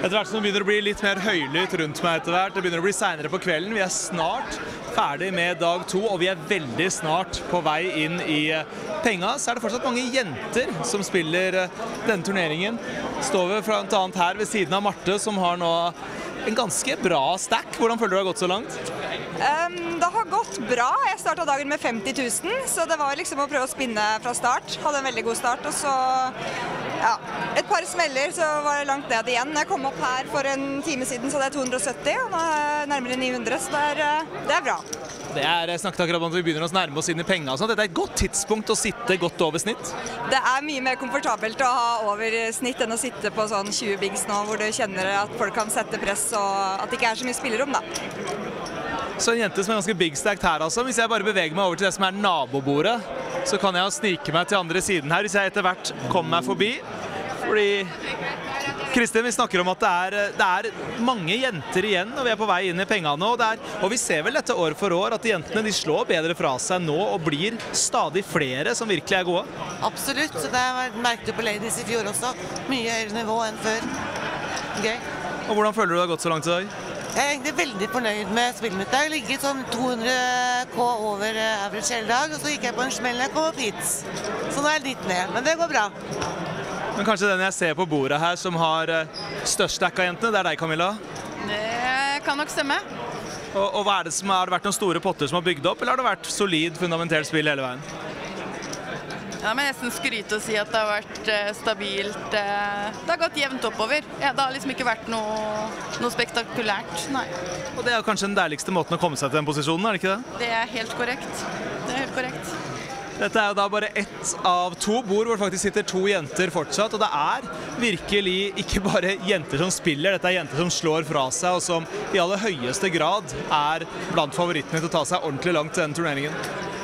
Etter hvert som det begynner å bli litt mer høylytt rundt meg etter hvert, det begynner å bli seinere på kvelden. Vi er snart ferdig med dag to, og vi er veldig snart på vei inn i eh, penga. Så er det fortsatt mange jenter som spiller eh, denne turneringen. Står vi bl.a. her ved siden av Marte, som har nå en ganske bra stack. Hvordan føler du det har gått så langt? Um, det har gått bra. Jeg starta dagen med 50 000, så det var liksom å prøve å spinne fra start. Hadde en veldig god start. Og så ja, et par smeller, så var det langt ned igjen. Jeg kom opp her for en time siden, så det er 270, og nå er nærmere 900, så det er, eh, det er bra. Det er, jeg snakket akkurat om at vi begynner å nærme oss inn i penga. sånn. Dette er et godt tidspunkt å sitte godt over snitt. Det er mye mer komfortabelt å ha over snitt enn å sitte på sånn 20 bigs nå, hvor du kjenner at folk kan sette press og at det ikke er så mye spillerom, da. Så en jente som er ganske big stacked her, altså. Hvis jeg bare beveger meg over til det som er nabobordet, så kan jeg snike meg til andre siden her hvis jeg etter hvert kommer meg forbi. Fordi Kristin, vi snakker om at det er, det er mange jenter igjen og vi er på vei inn i penga nå. Og, er, og vi ser vel dette år for år at jentene de slår bedre fra seg nå og blir stadig flere som virkelig er gode. Absolutt. så Det merket du på Ladies i fjor også. Mye høyere nivå enn før. Gøy. Og Hvordan føler du det har gått så langt i dag? Jeg er egentlig veldig fornøyd med spillet mitt. Jeg har ligget sånn 200 K over eh, average hele dag, og så gikk jeg på en smell da jeg kom opp hit. Så nå er jeg litt ned, men det går bra. Men kanskje den jeg ser på bordet her som har eh, størst av jentene, det er deg, Camilla? Det kan nok stemme. Og, og hva er det som, Har det vært noen store potter som har bygd opp, eller har det vært solid, fundamentert spill hele veien? Ja, men nesten skryte og si at det har vært eh, stabilt. Eh, det har gått jevnt oppover. Ja, det har liksom ikke vært noe, noe spektakulært, nei. Og det er kanskje den deiligste måten å komme seg til den posisjonen, er det ikke det? Det er helt korrekt. Det er helt korrekt. Dette er jo da bare ett av to bord hvor det faktisk sitter to jenter fortsatt. Og det er virkelig ikke bare jenter som spiller, dette er jenter som slår fra seg, og som i aller høyeste grad er blant favorittene til å ta seg ordentlig langt til denne turneringen.